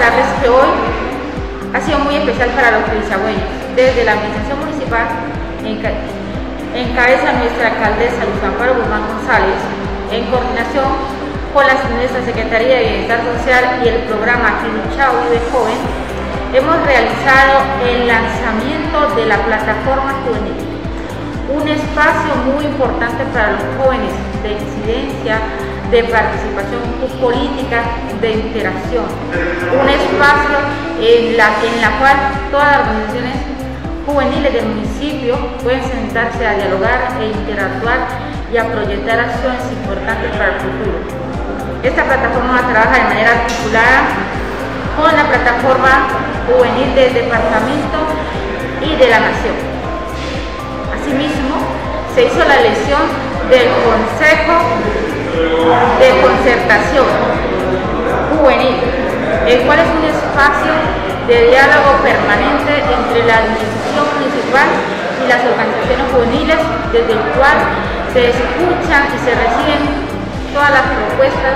comentarles que hoy ha sido muy especial para los quilichagüeños. Desde la administración municipal, en cabeza nuestra alcaldesa Luz Amparo Guzmán González, en coordinación con la Secretaría de Bienestar Social y el programa Quilichao Vive Joven, hemos realizado el lanzamiento de la plataforma juvenil, un espacio muy importante para los jóvenes de incidencia, de participación política, de interacción, un espacio en la, en la cual todas las organizaciones juveniles del municipio pueden sentarse a dialogar e interactuar y a proyectar acciones importantes para el futuro. Esta plataforma trabaja de manera articulada con la plataforma juvenil del departamento y de la nación. Asimismo, se hizo la elección del Consejo de Concertación Juvenil, el cual es un espacio de diálogo permanente entre la administración municipal y las organizaciones juveniles, desde el cual se escuchan y se reciben todas las propuestas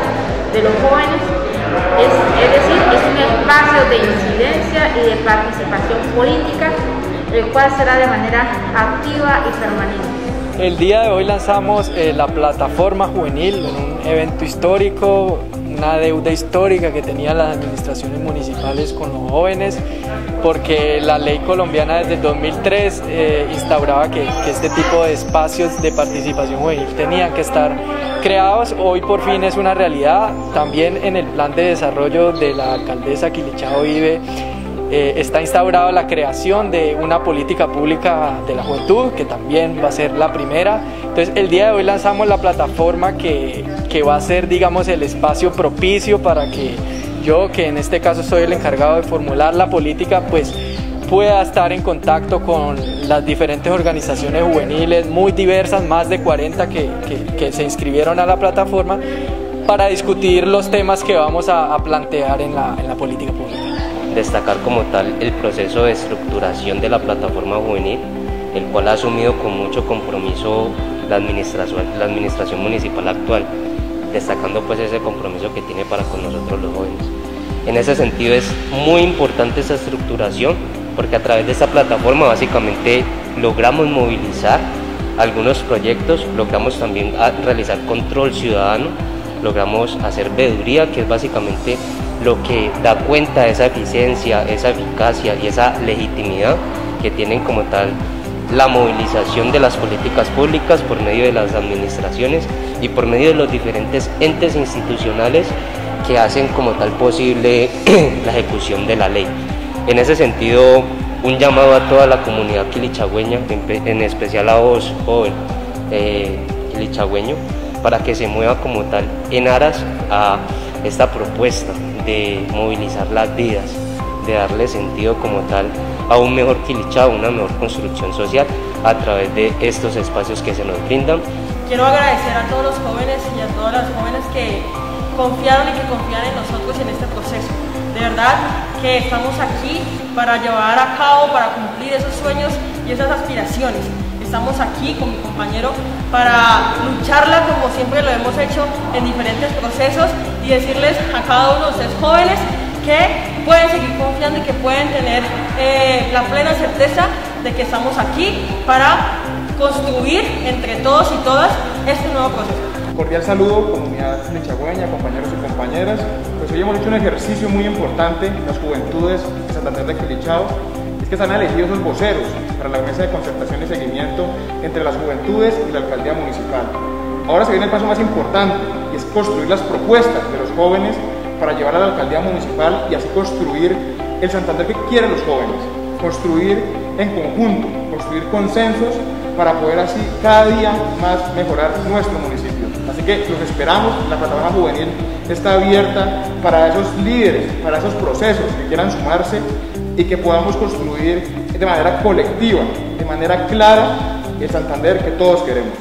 de los jóvenes, es, es decir, es un espacio de incidencia y de participación política, el cual será de manera activa y permanente. El día de hoy lanzamos eh, la plataforma juvenil en un evento histórico, una deuda histórica que tenían las administraciones municipales con los jóvenes, porque la ley colombiana desde 2003 eh, instauraba que, que, este tipo de espacios de participación juvenil tenían que estar creados. Hoy por fin es una realidad. También en el plan de desarrollo de la alcaldesa Quilichao Vive eh, está instaurada la creación de una política pública de la juventud, que también va a ser la primera. Entonces, el día de hoy lanzamos la plataforma que, que va a ser, digamos, el espacio propicio para que yo, que en este caso soy el encargado de formular la política, pues pueda estar en contacto con las diferentes organizaciones juveniles muy diversas, más de 40 que, que, se inscribieron a la plataforma, para discutir los temas que vamos a, plantear en la, en la política pública destacar como tal el proceso de estructuración de la plataforma juvenil, el cual ha asumido con mucho compromiso la administración, la administración municipal actual, destacando pues ese compromiso que tiene para con nosotros los jóvenes. En ese sentido es muy importante esa estructuración porque a través de esta plataforma básicamente logramos movilizar algunos proyectos, logramos también realizar control ciudadano, logramos hacer veeduría, que es básicamente lo que da cuenta de esa eficiencia, esa eficacia y esa legitimidad que tienen como tal la movilización de las políticas públicas por medio de las administraciones y por medio de los diferentes entes institucionales que hacen como tal posible la ejecución de la ley. En ese sentido, un llamado a toda la comunidad quilichagüeña, en especial a vos, joven eh, quilichagüeño, para que se mueva como tal en aras a esta propuesta de movilizar las vidas, de darle sentido como tal a un mejor quilichado, una mejor construcción social a través de estos espacios que se nos brindan. Quiero agradecer a todos los jóvenes y a todas las jóvenes que confiaron y que confían en nosotros en este proceso. De verdad que estamos aquí para llevar a cabo, para cumplir esos sueños y esas aspiraciones. Estamos aquí con mi compañero para lucharla como siempre lo hemos hecho en diferentes procesos y decirles a cada uno de ustedes jóvenes que pueden seguir confiando y que pueden tener eh, la plena certeza de que estamos aquí para construir entre todos y todas este nuevo proceso. Cordial saludo, comunidad lechagüeña, compañeros y compañeras. Pues hoy hemos hecho un ejercicio muy importante, las juventudes de Santander de Quilichao, es que se han elegido esos voceros para la mesa de concertación y seguimiento entre las juventudes y la alcaldía municipal. Ahora se viene el paso más importante y es construir las propuestas de los jóvenes para llevar a la alcaldía municipal y así construir el Santander que quieren los jóvenes. Construir en conjunto, construir consensos para poder así cada día más mejorar nuestro municipio. Así que los esperamos, la plataforma juvenil está abierta para esos líderes, para esos procesos que quieran sumarse y que podamos construir de manera colectiva, de manera clara, el Santander que todos queremos.